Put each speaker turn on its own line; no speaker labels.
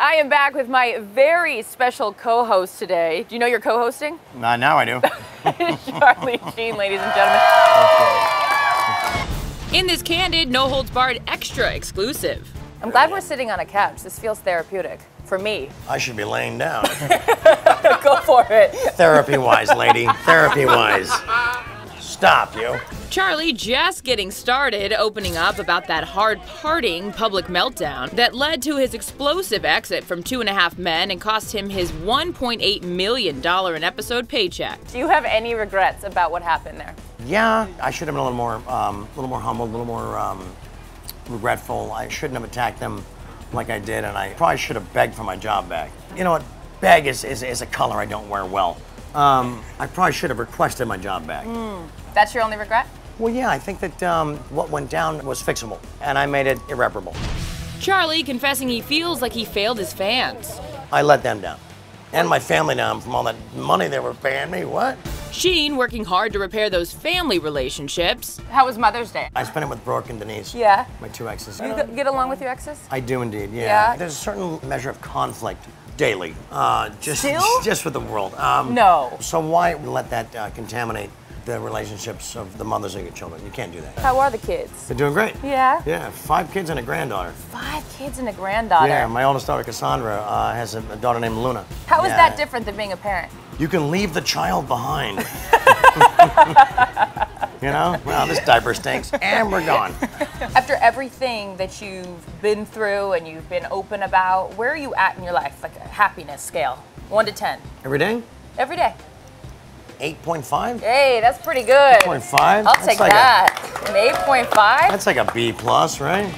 I am back with my very special co-host today. Do you know you're co-hosting?
Uh, now I do.
Charlie Sheen, ladies and gentlemen. In this candid, no holds barred extra exclusive. I'm glad we're sitting on a couch. This feels therapeutic for me.
I should be laying down.
Go for it.
Therapy wise, lady. Therapy wise. Stop, you.
Charlie just getting started opening up about that hard parting public meltdown that led to his explosive exit from Two and a Half Men and cost him his $1.8 million an episode paycheck. Do you have any regrets about what happened there?
Yeah, I should have been a little more, um, a little more humble, a little more um, regretful. I shouldn't have attacked them like I did, and I probably should have begged for my job back. You know what? Beg is, is, is a color I don't wear well. Um, I probably should have requested my job back.
That's your only regret?
Well, yeah, I think that um, what went down was fixable, and I made it irreparable.
Charlie confessing he feels like he failed his fans.
I let them down, and my family down from all that money they were paying me. What?
Sheen working hard to repair those family relationships. How was Mother's Day?
I spent it with Brooke and Denise.
Yeah.
My two exes.
You get along with your exes?
I do indeed, yeah.
Yeah?
There's a certain measure of conflict daily, uh, just
Still?
just with the world. Um,
No.
So why let that uh, contaminate the relationships of the mothers and your children? You can't do that.
How are the kids?
They're doing great.
Yeah.
Yeah, five kids and a granddaughter.
Five kids and a granddaughter.
Yeah, my oldest daughter Cassandra uh, has a, a daughter named Luna.
How is
Yeah.
that different than being a parent?
You can leave the child behind. you know? Well, this diaper stinks, and we're gone.
After everything that you've been through and you've been open about, where are you at in your life? Like a happiness scale, one to 10.
Every day,
Every day.
8.5.
Hey, that's pretty good.
8.5.
I'll
That's
take
like a-
that. An 8.5?
That's like a B plus, right?